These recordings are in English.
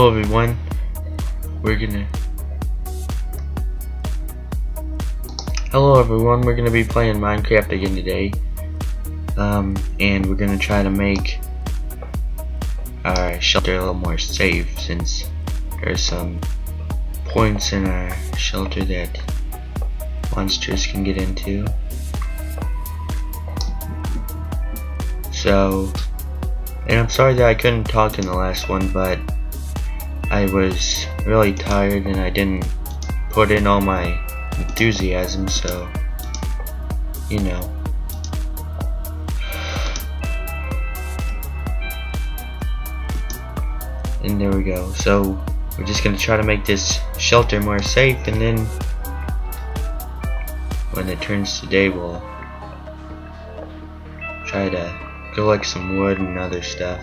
Hello everyone. We're gonna Hello everyone, we're gonna be playing Minecraft again today. Um, and we're gonna try to make our shelter a little more safe since there's some points in our shelter that monsters can get into. So, and I'm sorry that I couldn't talk in the last one, but I was really tired and I didn't put in all my enthusiasm, so, you know. And there we go. So, we're just gonna try to make this shelter more safe and then when it turns to day we'll try to collect some wood and other stuff.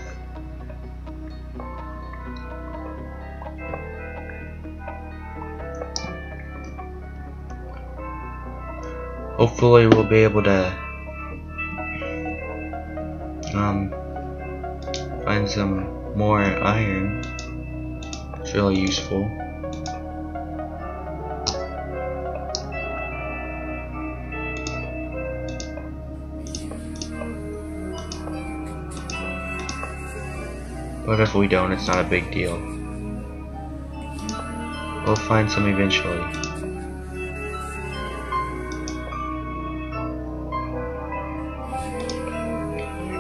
Hopefully we'll be able to um, find some more iron. It's really useful. But if we don't, it's not a big deal. We'll find some eventually.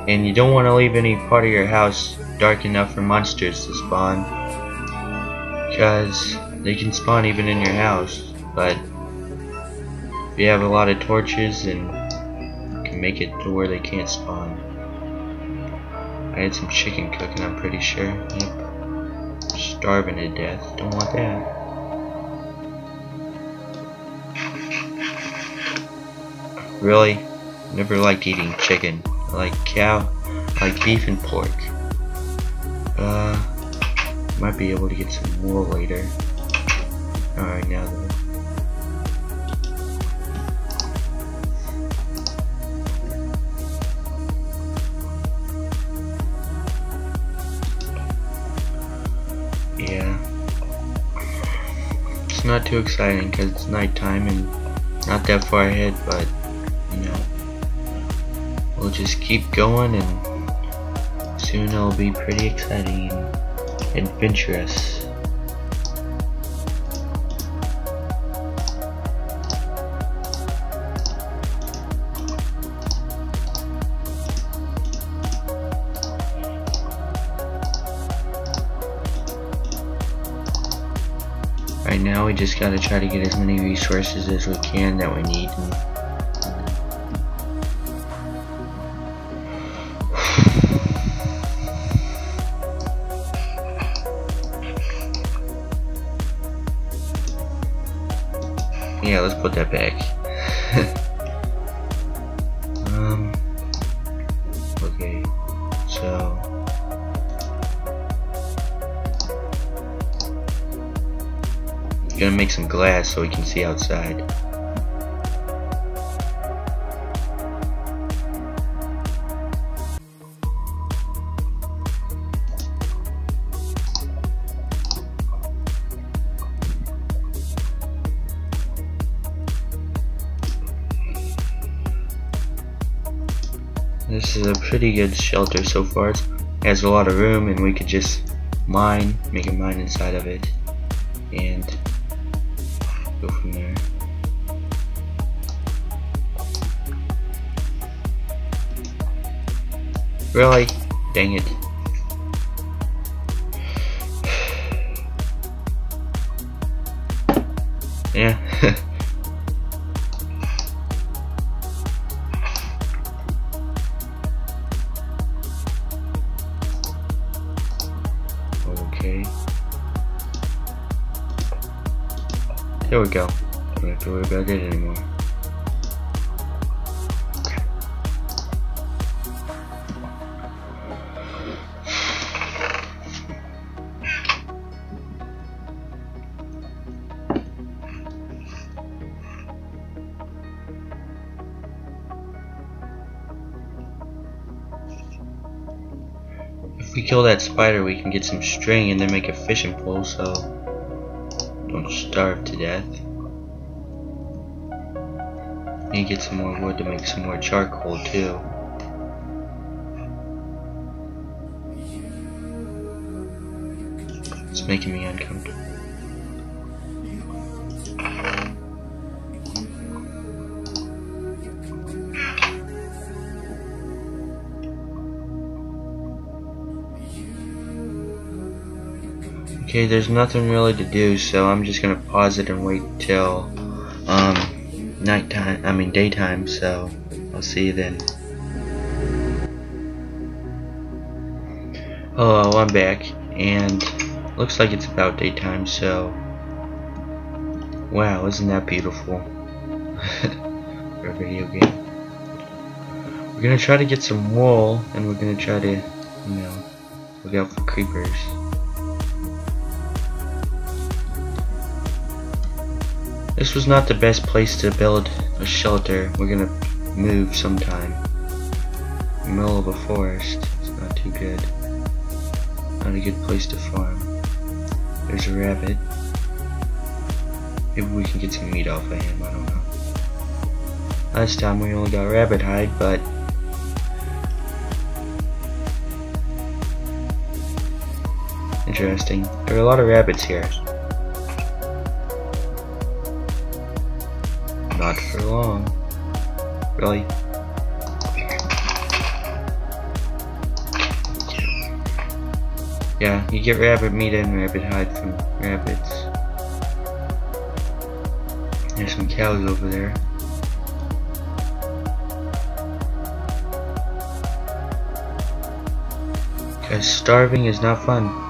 And you don't want to leave any part of your house dark enough for monsters to spawn. Because they can spawn even in your house, but if you have a lot of torches, and can make it to where they can't spawn. I had some chicken cooking, I'm pretty sure. Yep. Starving to death. Don't want that. Really? Never liked eating chicken. Like cow, like beef and pork. Uh, might be able to get some more later. Alright, now though. Yeah. It's not too exciting because it's nighttime and not that far ahead, but we'll just keep going and soon it'll be pretty exciting and adventurous. Right now we just gotta try to get as many resources as we can that we need. Okay, so... Gonna make some glass so we can see outside. This is a pretty good shelter so far. It has a lot of room and we could just mine, make a mine inside of it. And go from there. Really? Dang it. to worry about it anymore. If we kill that spider we can get some string and then make a fishing pole so don't starve to death. Need to get some more wood to make some more charcoal too. It's making me uncomfortable. Okay, there's nothing really to do, so I'm just gonna pause it and wait till um, nighttime. I mean daytime. So I'll see you then. Hello, I'm back, and looks like it's about daytime. So wow, isn't that beautiful for a video game? We're gonna try to get some wool, and we're gonna try to, you know, look out for creepers. This was not the best place to build a shelter. We're gonna move sometime. Middle of a forest. It's not too good. Not a good place to farm. There's a rabbit. Maybe we can get some meat off of him, I don't know. Last time we only got rabbit hide, but Interesting. There are a lot of rabbits here. Not for long. Really? Yeah, you get rabbit meat and rabbit hide from rabbits. There's some cows over there. Cause starving is not fun.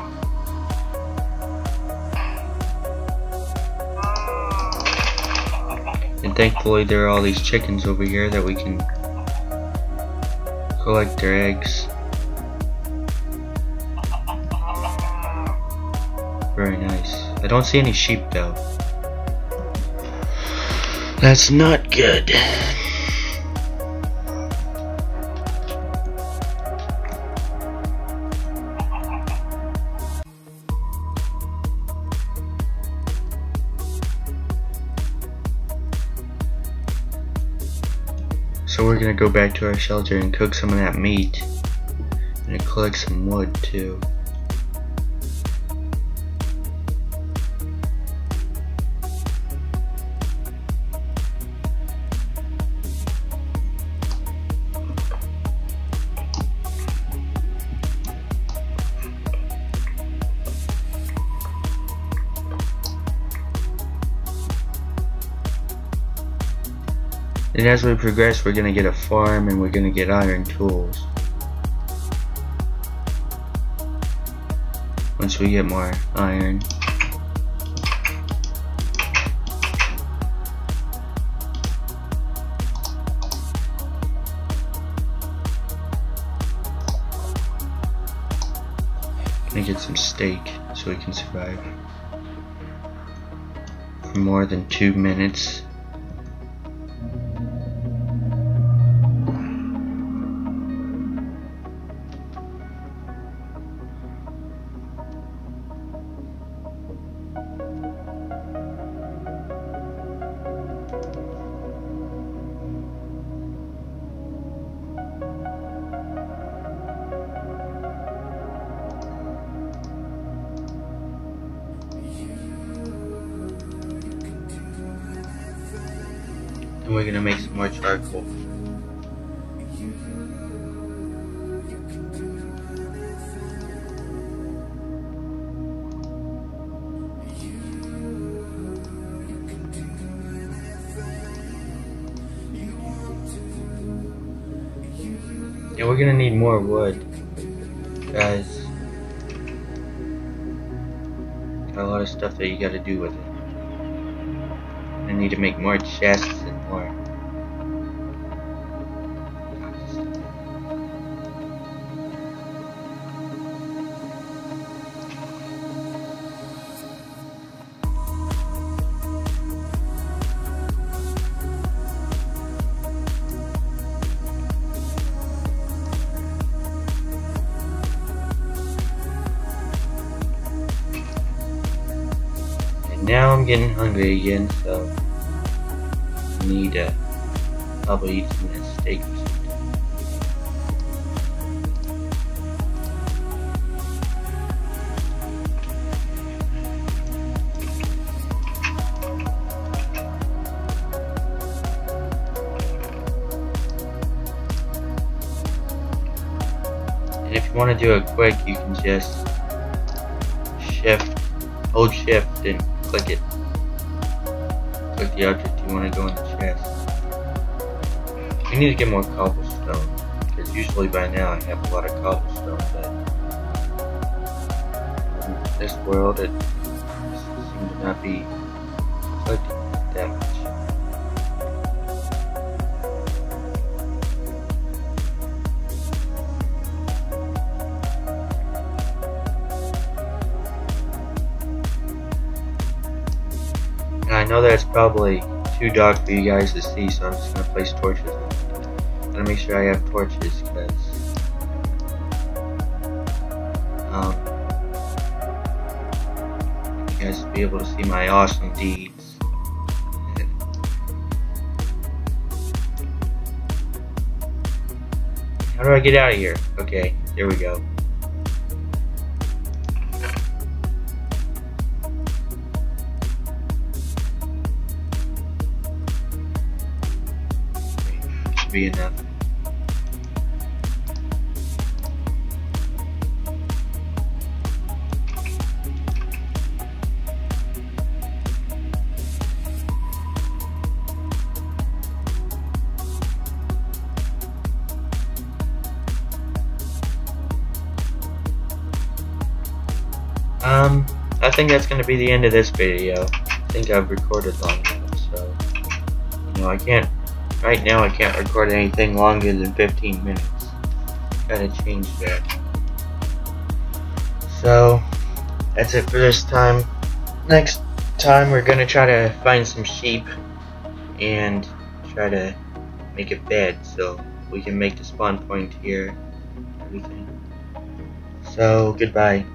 Thankfully there are all these chickens over here that we can collect their eggs. Very nice. I don't see any sheep though. That's not good. We're gonna go back to our shelter and cook some of that meat. And collect some wood too. And as we progress, we're going to get a farm and we're going to get iron tools. Once we get more iron. Gonna get some steak so we can survive for more than two minutes. We're gonna make some more charcoal. Yeah, we're gonna need more wood, guys. Got a lot of stuff that you gotta do with it. I need to make more chests now I'm getting hungry again, so I need to probably eat some steak or something. And if you want to do it quick, you can just shift, hold shift click it. Click the object you want to go in the chest. We need to get more cobblestone, because usually by now I have a lot of cobblestone, but in this world it seems to not be collecting know that it's probably too dark for you guys to see, so I'm just gonna place torches. I'm gonna make sure I have torches, because um, you guys will be able to see my awesome deeds. How do I get out of here? Okay, there we go. Enough. Um, I think that's going to be the end of this video. I think I've recorded long enough, so, you know, I can't, right now I can't record anything longer than 15 minutes. Gotta change that. So, that's it for this time. Next time we're gonna try to find some sheep and try to make a bed so we can make the spawn point here. So, goodbye.